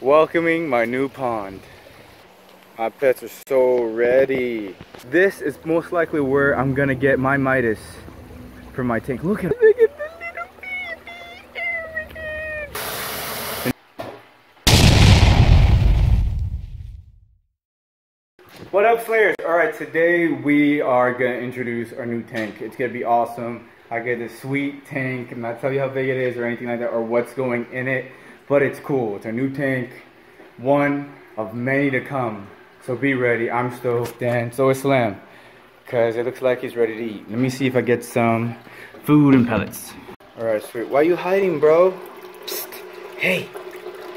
welcoming my new pond. My pets are so ready. This is most likely where I'm gonna get my Midas for my tank. Look at, look at the little baby. What up, Slayers? All right, today we are gonna introduce our new tank. It's gonna be awesome. I get this sweet tank. And I'm not tell you how big it is or anything like that or what's going in it, but it's cool. It's a new tank, one of many to come. So be ready. I'm stoked, and so is Slam, because it looks like he's ready to eat. Let me see if I get some food and pellets. All right, sweet. Why are you hiding, bro? Psst. Hey,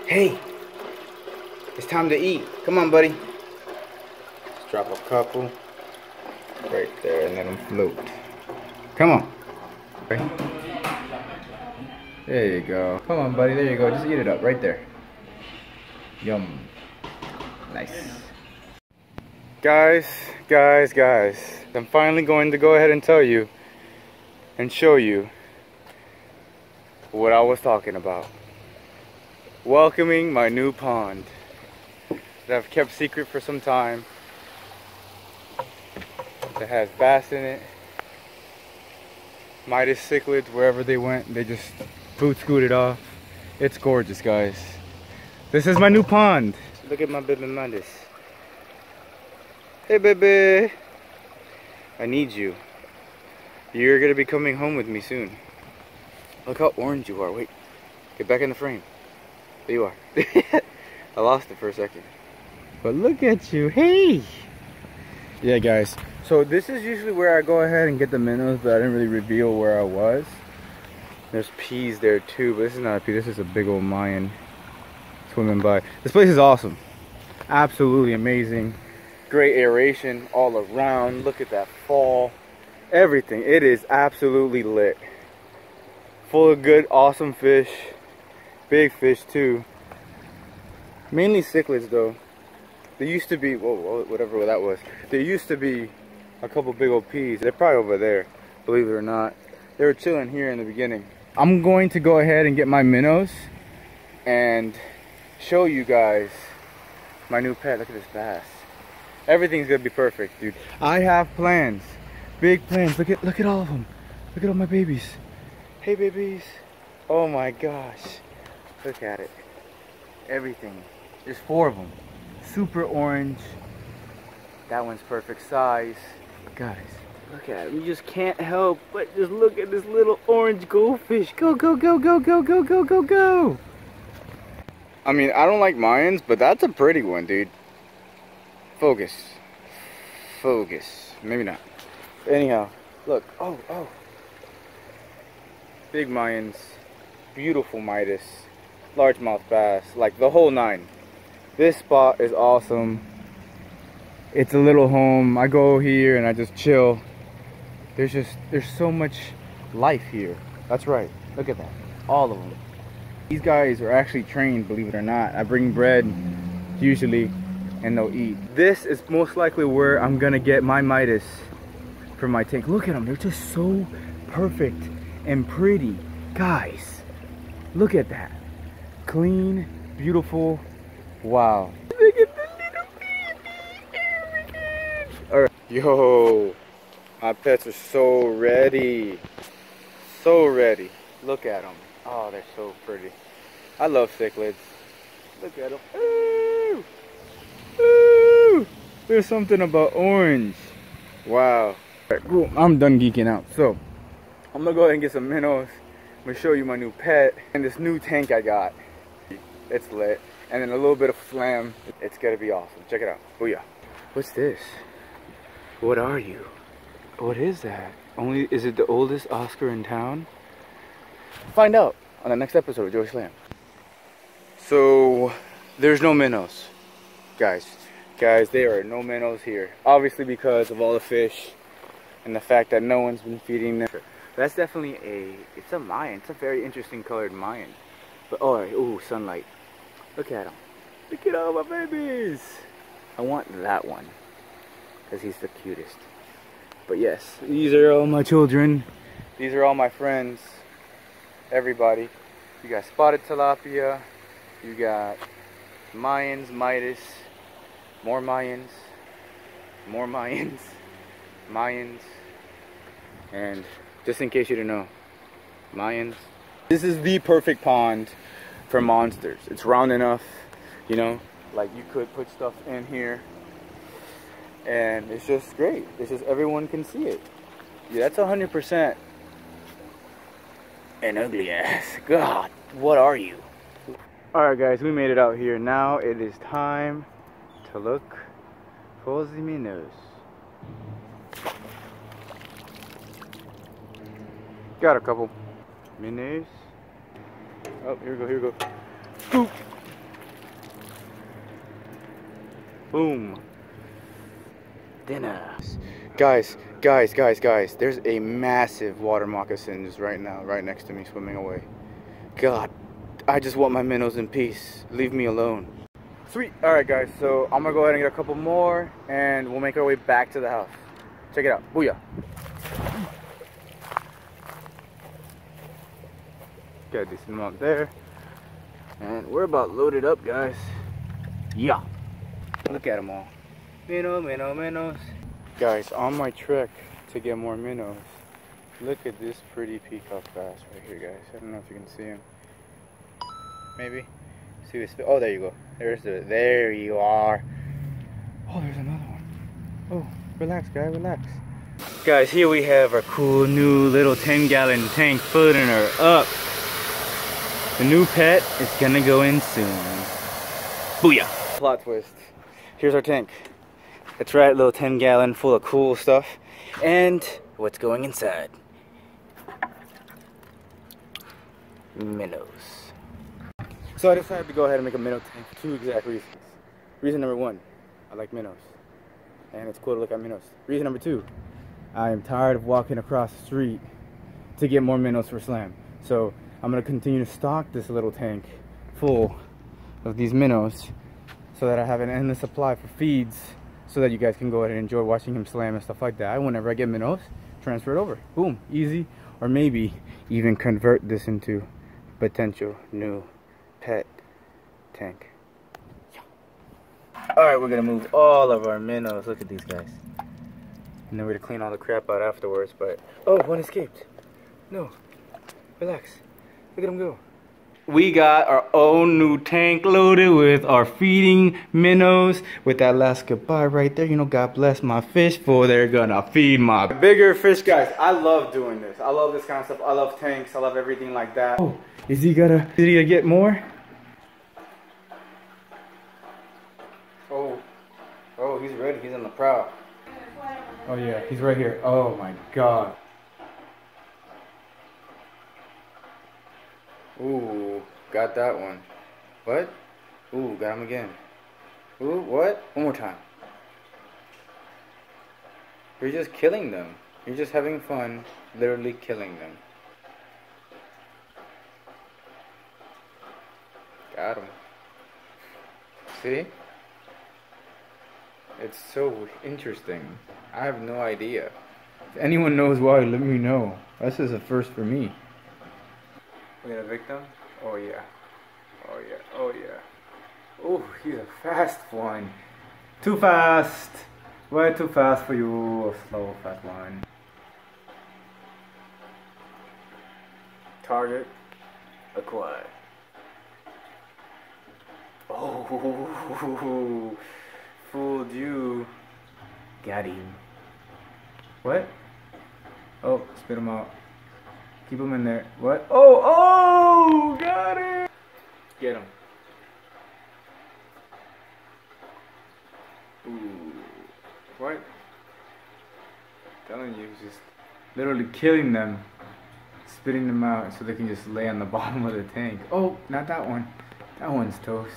hey. It's time to eat. Come on, buddy. Let's drop a couple right there and let them float. Come on. Okay. There you go. Come on, buddy. There you go. Just eat it up right there. Yum. Nice. Guys, guys, guys, I'm finally going to go ahead and tell you and show you what I was talking about. Welcoming my new pond that I've kept secret for some time that has bass in it. Midas cichlids, wherever they went, they just food scooted off. It's gorgeous, guys. This is my new pond. Look at my baby Midas. Hey, baby. I need you. You're gonna be coming home with me soon. Look how orange you are. Wait. Get back in the frame. There you are. I lost it for a second. But look at you. Hey! Yeah, guys. So this is usually where I go ahead and get the minnows, but I didn't really reveal where I was. There's peas there too, but this is not a pea. This is a big old Mayan swimming by. This place is awesome. Absolutely amazing great aeration all around. Look at that fall. Everything. It is absolutely lit. Full of good, awesome fish. Big fish too. Mainly cichlids though. There used to be, whoa, whatever that was. There used to be a couple big old peas. They're probably over there, believe it or not. They were chilling here in the beginning. I'm going to go ahead and get my minnows and show you guys my new pet. Look at this bass. Everything's gonna be perfect, dude. I have plans, big plans. Look at look at all of them. Look at all my babies. Hey, babies. Oh my gosh. Look at it. Everything. There's four of them. Super orange. That one's perfect size. Guys, look at it. You just can't help but just look at this little orange goldfish. Go, go, go, go, go, go, go, go, go. I mean, I don't like Mayans, but that's a pretty one, dude. Focus. Focus. Maybe not. Anyhow, look. Oh, oh. Big Mayans. Beautiful Midas. Largemouth bass. Like the whole nine. This spot is awesome. It's a little home. I go here and I just chill. There's just, there's so much life here. That's right. Look at that. All of them. These guys are actually trained, believe it or not. I bring bread usually and they'll eat. This is most likely where I'm gonna get my Midas for my tank. Look at them, they're just so perfect and pretty. Guys, look at that. Clean, beautiful, wow. Look at the little baby. All right, yo, my pets are so ready. So ready. Look at them. Oh, they're so pretty. I love cichlids. Look at them. Ooh, Ooh. there's something about orange. Wow. Right. I'm done geeking out. So, I'm gonna go ahead and get some minnows. I'm gonna show you my new pet and this new tank I got. It's lit. And then a little bit of slam. It's gonna be awesome. Check it out. Yeah. What's this? What are you? What is that? Only is it the oldest Oscar in town? Find out on the next episode of Joey Slay Em. So there's no minnows. Guys guys there are no minnows here. Obviously because of all the fish and the fact that no one's been feeding them. That's definitely a it's a Mayan it's a very interesting colored Mayan but oh ooh sunlight. Look at him. Look at all my babies. I want that one because he's the cutest but yes. These are all my children. These are all my friends. Everybody. You got spotted tilapia. You got Mayans, Midas, more Mayans, more Mayans, Mayans, and just in case you didn't know, Mayans. This is the perfect pond for monsters. It's round enough, you know, like you could put stuff in here, and it's just great. It's just everyone can see it. Yeah, that's 100% an ugly ass. God, what are you? Alright guys, we made it out here. Now it is time to look for the minnows. Got a couple minnows. Oh, here we go, here we go. Boop. Boom. Dinner. Guys, guys, guys, guys, there's a massive water moccasin just right now, right next to me, swimming away. God, I just want my minnows in peace. Leave me alone. Sweet. Alright guys, so I'm gonna go ahead and get a couple more and we'll make our way back to the house. Check it out. Booyah. Got a decent amount there. And we're about loaded up, guys. Yeah. Look at them all. Minnow, minnow, minnows. Guys, on my trek to get more minnows, look at this pretty peacock bass right here, guys. I don't know if you can see him. Maybe? See this? Oh, there you go. There's the. There you are. Oh, there's another one. Oh, relax, guy, relax. Guys, here we have our cool new little 10 gallon tank floating her up. The new pet is gonna go in soon. Booyah! Plot twist. Here's our tank. That's right, little 10 gallon full of cool stuff. And what's going inside? Minnows. So I decided to go ahead and make a minnow tank for two exact reasons. Reason number one, I like minnows. And it's cool to look at minnows. Reason number two, I am tired of walking across the street to get more minnows for slam. So I'm gonna continue to stock this little tank full of these minnows so that I have an endless supply for feeds so that you guys can go ahead and enjoy watching him slam and stuff like that. Whenever I get minnows, transfer it over. Boom, easy. Or maybe even convert this into potential new pet tank. Alright, we're gonna move all of our minnows. Look at these guys. And then we're gonna clean all the crap out afterwards, but... Oh, one escaped. No. Relax. Look at him go we got our own new tank loaded with our feeding minnows with that last goodbye right there. You know god bless my fish for they're gonna feed my bigger fish guys. I love doing this. I love this kind of stuff. I love tanks. I love everything like that. Oh is he gonna is he gonna get more? Oh oh he's ready. He's on the prowl oh yeah he's right here. Oh my god. Ooh, got that one. What? Ooh, got him again. Ooh, what? One more time. You're just killing them. You're just having fun, literally killing them. Got him. See? It's so interesting. I have no idea. If anyone knows why, let me know. This is a first for me. We got a victim? Oh yeah. Oh yeah. Oh yeah. Oh, he's a fast one. Too fast. Way too fast for you. Slow, fast one. Target acquired. Oh, fooled you. Got him. What? Oh, spit him out. Keep him in there. What? Oh, oh, got it. Get him. Ooh, what? I'm telling you, just literally killing them, spitting them out so they can just lay on the bottom of the tank. Oh, not that one. That one's toast.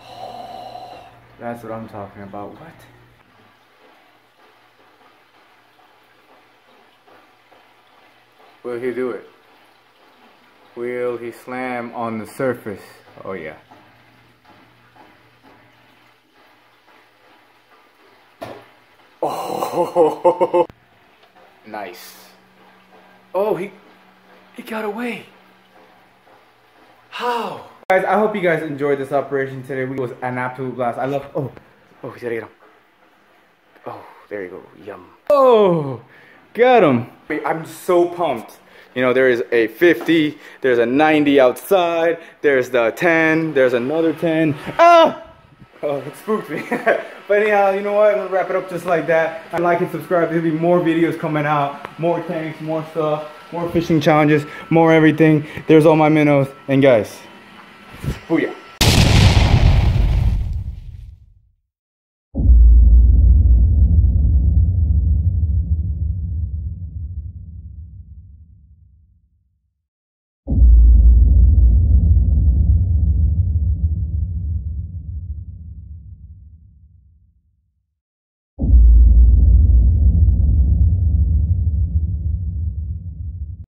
Oh, that's what I'm talking about. What? Will he do it? Will he slam on the surface? Oh yeah. Oh, nice. Oh, he he got away. How? Guys, I hope you guys enjoyed this operation today. It was an absolute blast. I love. Oh, oh, he's gotta get him. Oh, there you go. Yum. Oh, got him. I'm so pumped. You know, there is a 50, there's a 90 outside, there's the 10, there's another 10. Ah! Oh, it spooked me. but anyhow, you know what? I'm gonna wrap it up just like that. Like and subscribe. There'll be more videos coming out, more tanks, more stuff, more fishing challenges, more everything. There's all my minnows. And guys, booyah.